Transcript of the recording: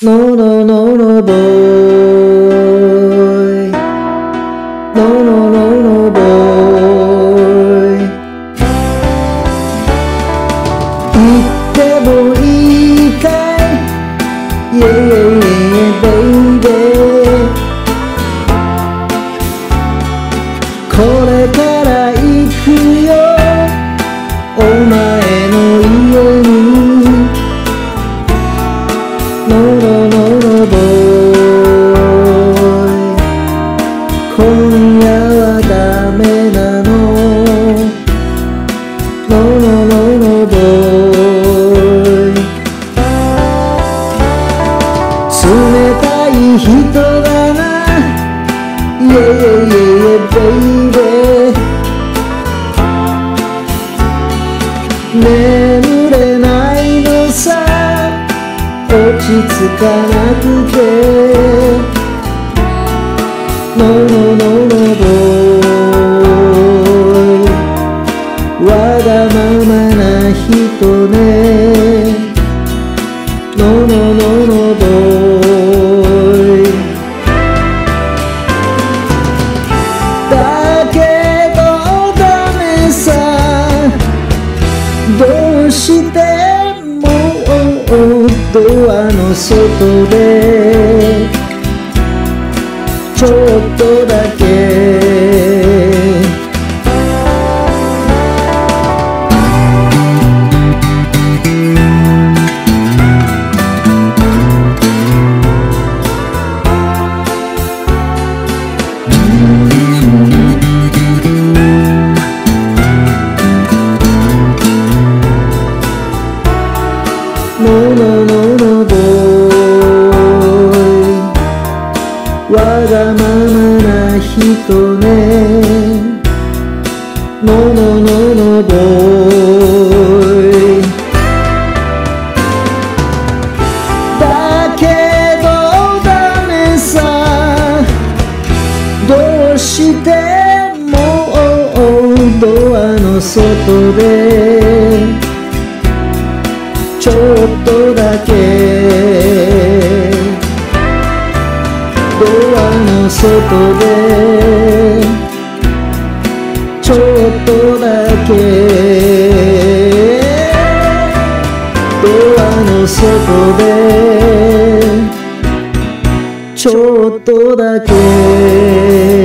No, no, no, no, boy. No, no, no, no, boy. 言ってもいいかい Yeah, yeah, yeah, baby. 冷たい人だな Yeah, yeah, yeah, baby 眠れないのさ落ち着かなくて。No, no, no, no, boy だけどダメさどうしてもドアの外で。な人ね」「ののののボーイ」「だけどダメさ」「どうしてもドアの外で」ちょっとだけ。ドアの外で。ことだけ。ドアの外で。ちょっとだけ。